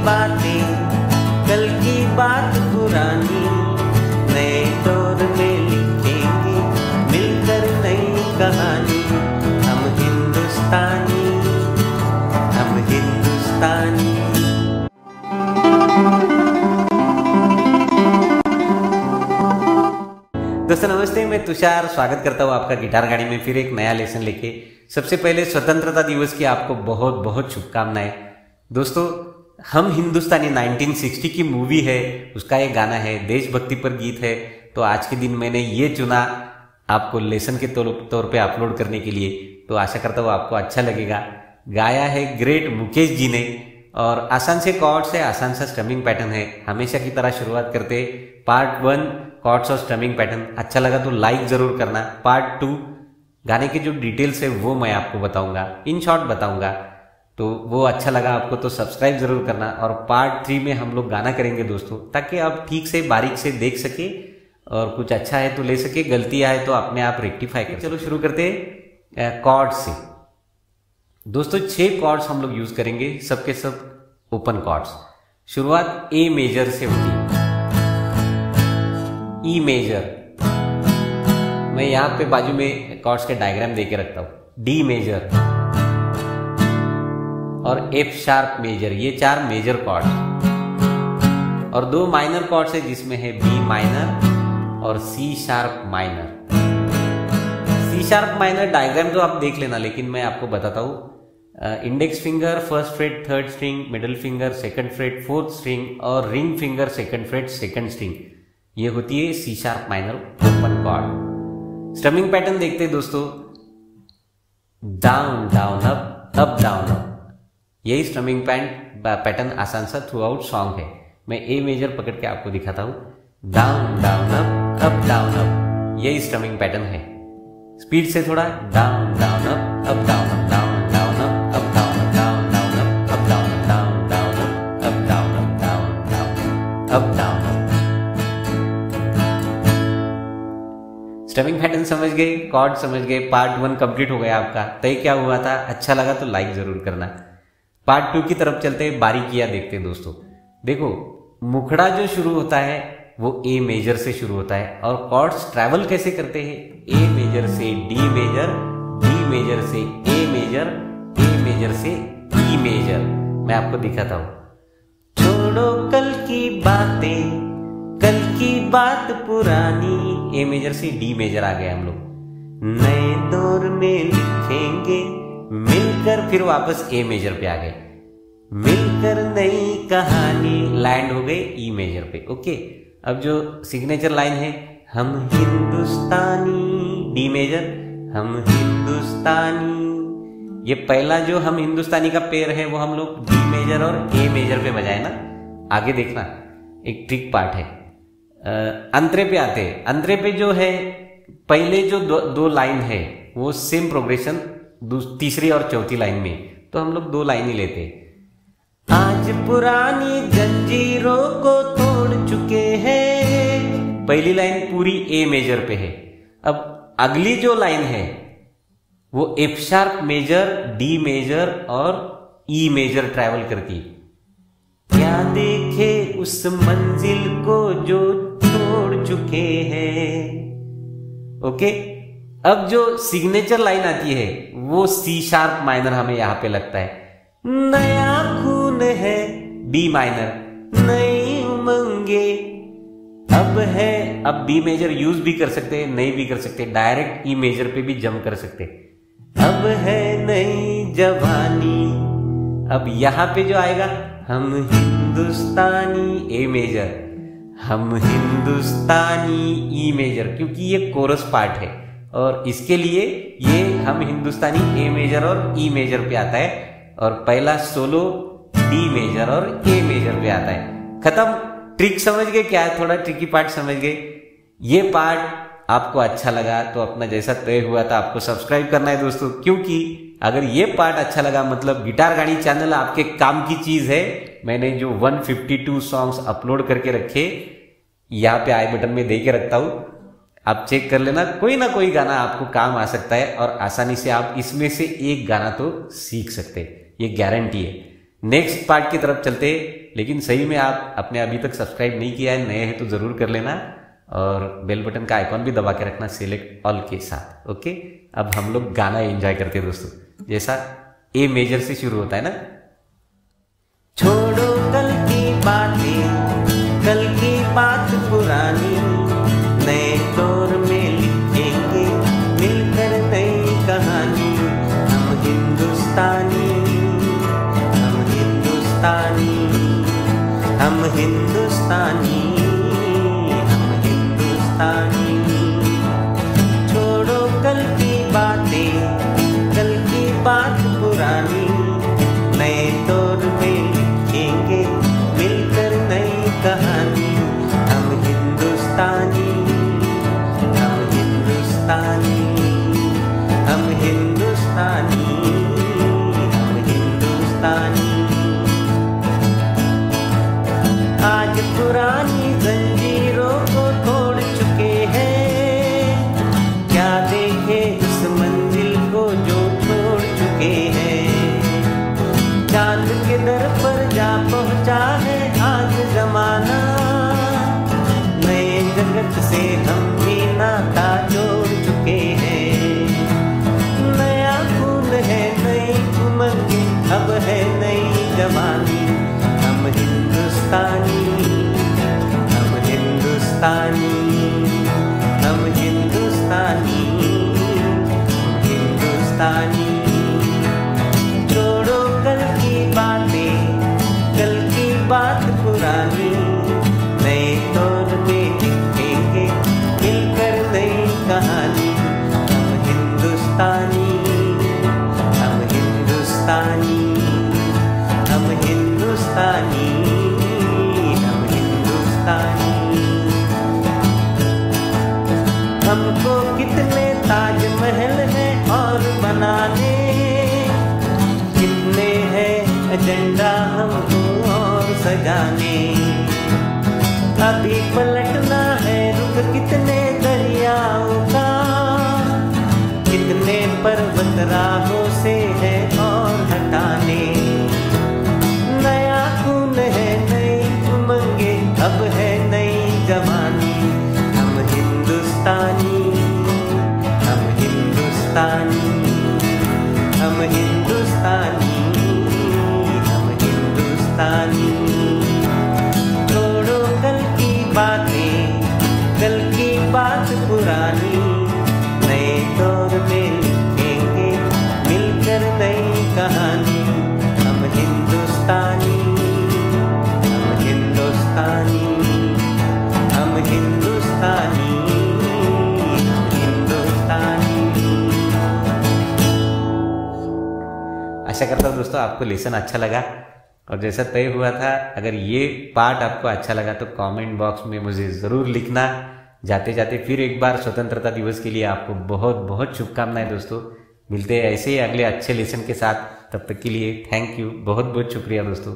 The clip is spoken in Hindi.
बातें, कल की बात पुरानी, नए दौर में लिखेंगे, मिलकर नई कहानी। हम हिंदुस्तानी हम हिंदुस्तानी। दोस्तों, नमस्ते, मैं तुषार स्वागत करता हूँ आपका गिटार गाड़ी में फिर एक नया लेसन लेके। सबसे पहले स्वतंत्रता दिवस की आपको बहुत बहुत शुभकामनाएँ। दोस्तों हम हिंदुस्तानी 1960 की मूवी है, उसका एक गाना है, देशभक्ति पर गीत है तो आज के दिन मैंने ये चुना आपको लेसन के तौर पे अपलोड करने के लिए तो आशा करता हूँ आपको अच्छा लगेगा। गाया है ग्रेट मुकेश जी ने, और आसान से कॉर्ड्स है, आसान सा स्टमिंग पैटर्न है। हमेशा की तरह शुरुआत करते पार्ट वन कॉर्ड्स और स्टमिंग पैटर्न अच्छा लगा तो लाइक ज़रूर करना। पार्ट टू गाने के जो डिटेल्स है वो मैं आपको बताऊँगा। इन शॉर्ट बताऊँगा। तो वो अच्छा लगा आपको तो सब्सक्राइब ज़रूर करना। और पार्ट थ्री में हम लोग गाना करेंगे दोस्तों, ताकि आप ठीक से, बारीक से देख सके और कुछ अच्छा है तो ले सके, गलती आए तो अपने आप रेक्टिफाई कर चलो शुरू करते कॉर्ड से। दोस्तों, छह कॉर्ड्स हम लोग यूज़ करेंगे, सबके सब ओपन कॉर्ड्स शुरुआत ए मेजर से होती है। ई मेजर मैं यहाँ पे बाजू में कॉर्ड्स के डायग्राम देके रखता हूँ। डी मेजर और एफ़ शार्प मेजर ये चार मेजर कॉर्ड्स और दो माइनर कॉर्ड्स है जिसमें है बी माइनर और C sharp minor C sharp minor diagram तो आप देख लेना, लेकिन मैं आपको बताता हूँ। Index finger first fret third string middle finger second fret fourth string और ring finger second fret second string ये होती है C sharp minor open chord strumming pattern देखते हैं दोस्तों। Down down up up down up यही स्ट्रमिंग पैंट पैटर्न आसान सा थ्रू आउट सॉन्ग है मैं ए मेजर पकड़ के आपको दिखाता हूँ down down up up down up यही स्ट्रमिंग पैटर्न है स्पीड से थोड़ा down down up up down up down down up up down down down up up down down down up up down up down down up down strumming pattern समझ गए कॉर्ड समझ गए पार्ट वन कंप्लीट हो गया आपका तय क्या हुआ था अच्छा लगा तो लाइक ज़रूर करना पार्ट टू की तरफ़ चलते हैं, बारीकियाँ देखते हैं दोस्तों। देखो, मुखड़ा जो शुरू होता है, वो ए मेजर से शुरू होता है और कॉर्ड्स ट्रैवल कैसे करते हैं? ए मेजर से डी मेजर डी मेजर से ए मेजर ए मेजर से ई मेजर मैं आपको दिखाता हूँ। छोड़ो कल की बातें, कल की बात पुरानी। ए मेजर से डी मेजर आ गए हम लोग। नए दौर में लिखेंगे मिलकर फिर वापस ए मेजर पे आ गए। मिलकर नई कहानी। लैंड हो गए ई मेजर पे। ओके अब जो सिग्नेचर लाइन है हम हिंदुस्तानी। डी मेजर हम हिंदुस्तानी। ये पहला जो हम हिंदुस्तानी का पेयर है वो हम लोग डी मेजर और ए मेजर पे बजाए ना। आगे देखना एक ट्रिक पार्ट है। अंतरे पे आते हैं। अंतरे पे जो है पहले जो दो, दो लाइन है वो सेम प्रोग्रेशन तीसरी और चौथी लाइन में तो हम लोग दो लाइन ही लेते। आज पुरानी जंजीरों को तोड़ चुके हैं। पहली लाइन पूरी ए मेजर पे है। अब अगली जो लाइन है, वो F sharp major D major और ई मेजर ट्रैवल करती। क्या देखे उस मंजिल को जो छोड़ चुके हैं? ओके अब जो सिग्नेचर लाइन आती है, वो सी शार्प माइनर हमें यहाँ पे लगता है। नया खून है बी माइनर नई उमंगे। अब है, अब बी मेजर यूज़ भी कर सकते हैं, नहीं भी कर सकते डायरेक्ट ई मेजर पे भी जम कर सकते अब है नई जवानी। अब यहाँ पे जो आएगा, हम हिंदुस्तानी ए मेजर हम हिंदुस्तानी ई मेजर क्योंकि ये कोरस पार्ट है। और इसके लिए ये हम हिंदुस्तानी ए मेजर और ई e मेजर पे आता है और पहला सोलो डी मेजर और ए मेजर पे आता है। खत्म। ट्रिक समझ गए क्या? है थोड़ा ट्रिकी पार्ट समझ गए। ये पार्ट आपको अच्छा लगा तो अपना जैसा तय हुआ था आपको सब्सक्राइब करना है दोस्तों, क्योंकि अगर ये पार्ट अच्छा लगा मतलब गिटार गाड़ी चैनल आपके काम की चीज़ है, मैंने जो 152 सॉन्ग्स अपलोड करके रखे, यहाँ पे आई बटन में दे के रखता हूँ। आप चेक कर लेना, कोई ना कोई गाना आपको काम आ सकता है और आसानी से आप इसमें से एक गाना तो सीख सकते ये गारंटी है। नेक्स्ट पार्ट की तरफ़ चलते लेकिन सही में आप अपने अभी तक सब्सक्राइब नहीं किया है, नए हैं तो ज़रूर कर लेना और बेल बटन का आइकॉन भी दबा के रखना सिलेक्ट ऑल के साथ ओके अब हम लोग गाना एंजॉय करते हैं दोस्तों, जैसा ए मेजर से शुरू होता है ना? छोड़ो कल की हम हिंदुस्तानी अब है नई जवानी। और सजाने आपको लेसन अच्छा लगा। और जैसा तय हुआ था, अगर ये पार्ट आपको अच्छा लगा तो कमेंट बॉक्स में मुझे ज़रूर लिखना। जाते जाते फिर एक बार स्वतंत्रता दिवस के लिए आपको बहुत बहुत शुभकामनाएँ दोस्तों। मिलते हैं ऐसे ही अगले अच्छे लेसन के साथ। तब तक के लिए थैंक यू बहुत बहुत शुक्रिया दोस्तों।